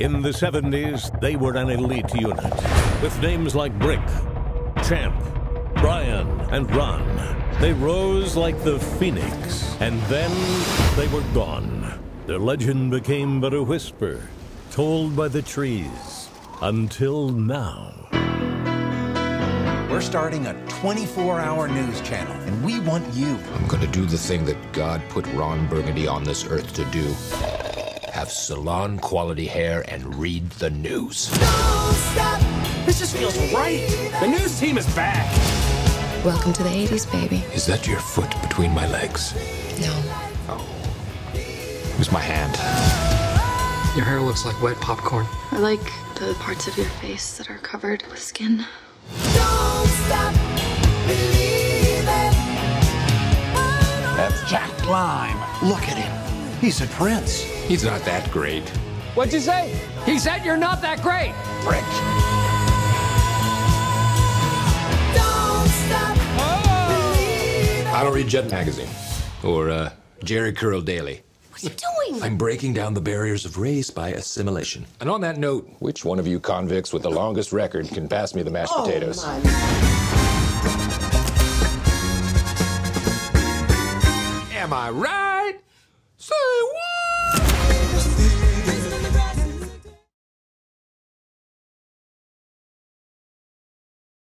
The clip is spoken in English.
In the 70s, they were an elite unit with names like Brick, Champ, Brian, and Ron. They rose like the phoenix, and then they were gone. Their legend became but a whisper, told by the trees, until now. We're starting a 24 hour news channel, and we want you. I'm gonna do the thing that God put Ron Burgundy on this earth to do have salon quality hair and read the news. This just feels right. The news team is back. Welcome to the 80s, baby. Is that your foot between my legs? No. Oh. Where's my hand? Your hair looks like wet popcorn. I like the parts of your face that are covered with skin. That's Jack Lime. Look at him. He's a prince. He's not that great. What'd you say? He said you're not that great. Brick. I don't read Jet Magazine or uh, Jheri Curl Daily. What are you doing? I'm breaking down the barriers of race by assimilation. And on that note, which one of you convicts with the longest record can pass me the mashed potatoes? Am I right? Say what?